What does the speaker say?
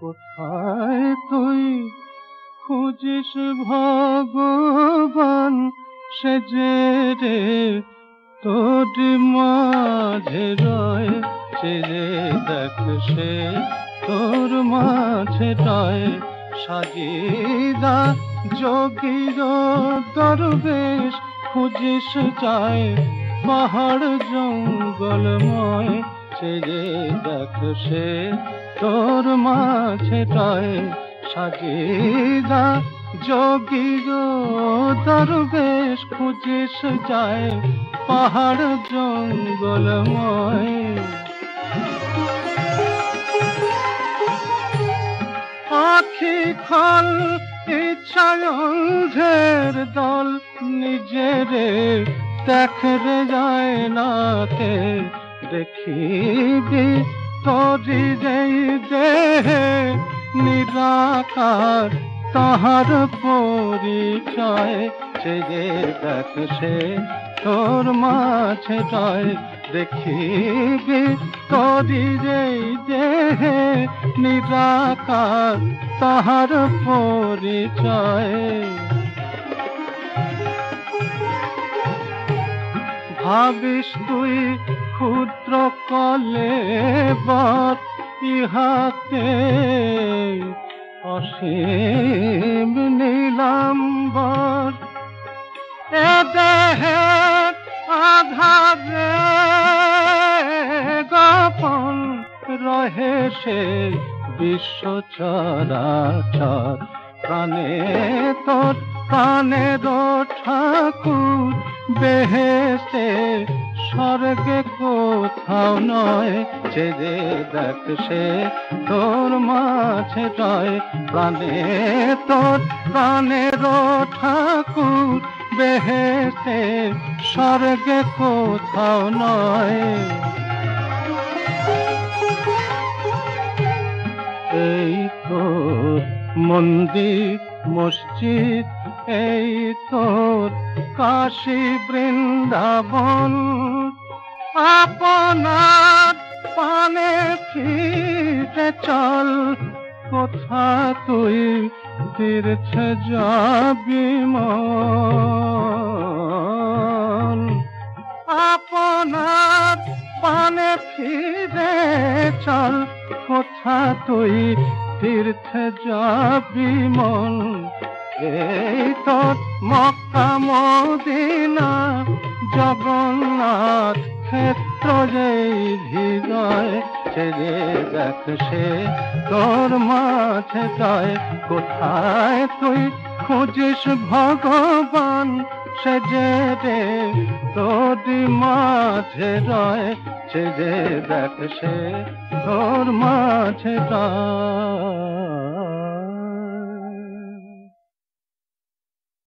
কোথায় তুই খুঁজিস ভগবান সে যে রে তোর মাঝে রয় সে দেখ সে তোর মাঝে রয় সাজিদা যোগীর দরবেশ, খুঁজিস যায় পাহাড় জঙ্গলময়। যে দেখ সে তোর মাঝে রয় সাজিদা যোগীর দরবেশ, খুঁজিস যায় পাহাড় জঙ্গলময়। আখি খল ইচ্ছায়ন্ধের দল, নিজের দেখরে যায় নাতে দেখিবি তোরি যেই নিরাকার তাহার পরিচয় সে যে দেখ সে তোর মাঝে রয় দেখিবি তোরি যেই দেহে নিরাকার তাহার পরিচয়। ভাবিস তুই ক্ষুদ্র কলে বর, ইহাতে অসীম রহে সে বিশ্ব চরাচর, প্রাণে তোর প্রাণের ঠাকুর, বেহেসে স্বর্গে কোথাও নয় যে যে দেখ তোর মাঝে রয় প্রাণে তোর প্রাণের ঠাকুর, বেহেসে স্বর্গে কোথাও নয়। মন্দির, মসজিদ, এই তোর কাশী বৃন্দাবন। আপনার পানে ফিরে চল, কোথা তুই তীর্থে যাবি মন? আপনার পানে ফিরে চল, কোথা তুই তীর্থে যাবি মন। এই তোর মক্কা মদিনা, জগন্নাথ ক্ষেত্র যেই হৃদয় যে দেখ সে তোর মাঝে যায়। কোথায় তুই খুঁজিস ভগবান সেজে রে তোর মাঝে রয় সেজে দেখ সে তোর মাঝে রয়।